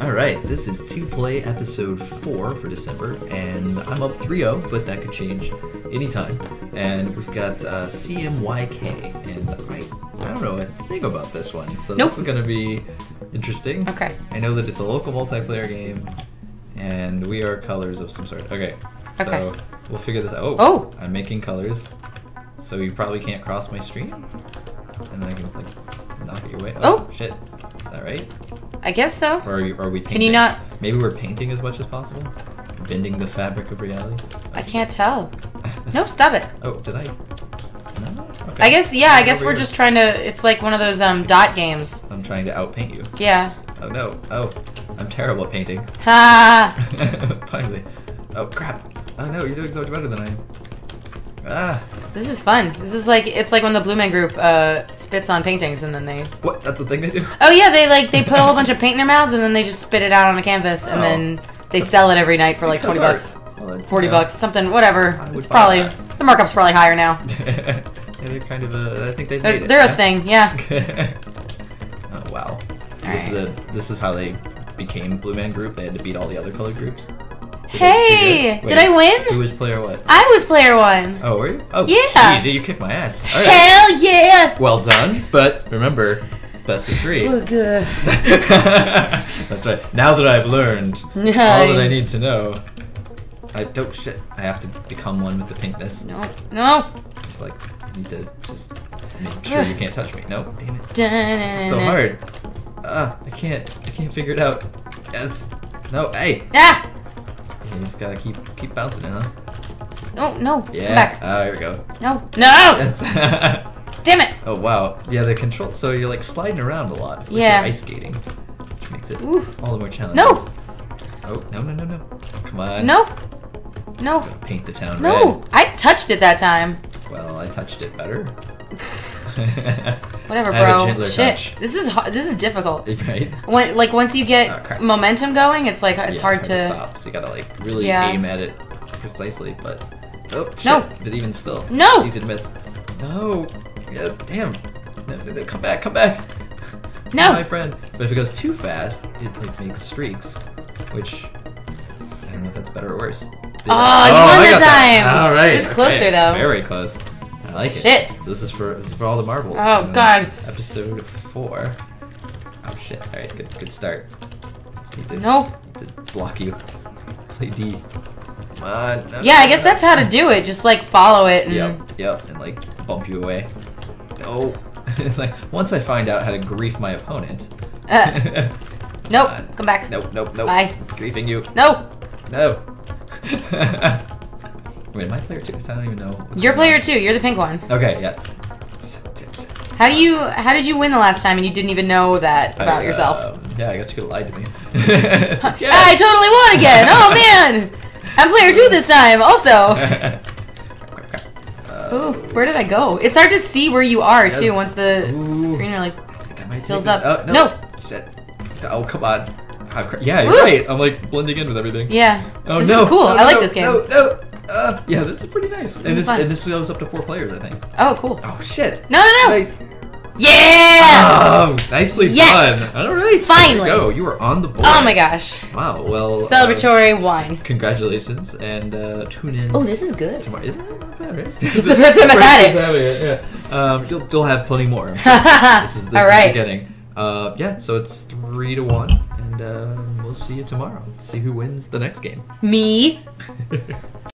All right, this is Twoplay episode four for December, and I'm up 3-0, but that could change anytime. And we've got uh, CMYK, and I, I don't know a thing about this one, so Nope. this is gonna be interesting. Okay. I know that it's a local multiplayer game, and we are colors of some sort. Okay, so Okay. we'll figure this out. Oh, Oh. I'm making colors, so you probably can't cross my stream, and then I can like knock it your way. Oh. shit, is that right? I guess so. Or are, you, are we painting? Can you not? Maybe we're painting as much as possible? Bending the fabric of reality? I can't tell. No, stop it. oh, did I? No? Okay. I guess yeah. I guess we're here. just trying to. It's like one of those um dot games. I'm trying to outpaint you. Yeah. Oh no. Oh, I'm terrible at painting. Ha! Finally. Oh crap. Oh no, you're doing so much better than I am. Ah. This is fun. This is like it's like when the Blue Man Group uh spits on paintings and then they. What? That's the thing they do? Oh yeah, they like they put a whole bunch of paint in their mouths and then they just spit it out on a canvas and Oh. then they sell it every night for like Because twenty bucks, Well, forty yeah. bucks, something, whatever. It's probably that. the markup's probably higher now. yeah, they're kind of a. I think they They're, it. they're a thing, yeah. oh wow. This is the. This is how they became Blue Man Group. They had to beat all the other colored groups. Did Hey, did wait, I win? Who was player what? I was player one. Oh, were you? Oh, Yeah. Jeez, you kicked my ass. All right. Hell yeah! Well done, but remember, best of three. Good. That's right. Now that I've learned all that I need to know, I don't shit. I have to become one with the pinkness. No, no. Just like need to just make sure you can't touch me. No, damn it. This is so hard. Ah, I can't. I can't figure it out. Yes. No. Hey. Ah! You just gotta keep keep bouncing it, huh? Oh no! Yeah. Come back. Ah, there we go. No! No! Yes. Damn it! oh wow. Yeah, the control. So you're like sliding around a lot. It's like Yeah. you're ice skating, which makes it Ooh. all the more challenging. No! Oh no no no no! Come on. No! No! Paint the town No! I touched it that time. Well, I touched it better. Whatever, I have a bro. Shit. touch. This is hard. This is difficult. right? When like once you Oh, get crap. momentum going, it's like it's Yeah, hard to. stop. So you gotta like really Yeah. aim at it precisely, but oh shit. No. But even still, No. it's easy to miss. No. Yeah, damn. No, no, no, come back, come back. No. my friend. But if it goes too fast, it like makes streaks, which I don't know if that's better or worse. Oh, I- you won the got that. time. All right. It's closer, okay. though. Very close. I like it. Shit. So this is for this is for all the marbles. Oh, God. Episode four. Oh shit! All right, good good start. Just need to, Nope. need to block you. Play D. Come on. no, Yeah, I guess no. that's how to do it. Just like follow it and. Yep, yep, and like bump you away. Oh, it's like once I find out how to grief my opponent. Uh, nope. On. Come back. Nope, nope, nope. Bye. Griefing you. No. No. Wait, am I player two? 'Cause I don't even know. what's You're player on. two. You're the pink one. Okay, yes. How do you? How did you win the last time and you didn't even know that about I, yourself? Um, yeah, I guess you could have lied to me. Like, I totally won again. Oh man, I'm player two this time. Also. Ooh, where did I go? It's hard to see where you are too once the Ooh. screen are like. I think I might Fills up. Oh, no. No. Shit. Oh, come on. Yeah, you're Ooh. right. I'm like blending in with everything. Yeah. Oh this no! is cool. No, no, I like this game. No, no. Uh, yeah, this is pretty nice. and, is this, fun. and this goes up to four players, I think. Oh, cool. Oh shit! No, no, no. Wait. Yeah. Oh, nicely Yes! done. All right. Finally. There you go. You were on the board. Oh my gosh. Wow. Well. uh, Celebratory wine. congratulations, and uh, tune in. Oh, this is good. tomorrow. Isn't it not bad, right? This is the first time I've had it. it, Yeah. Um, you'll, you'll have plenty more. Sure. this is this All is the beginning. Uh, yeah. So it's three to one, and uh, we'll see you tomorrow. See who wins the next game. Me.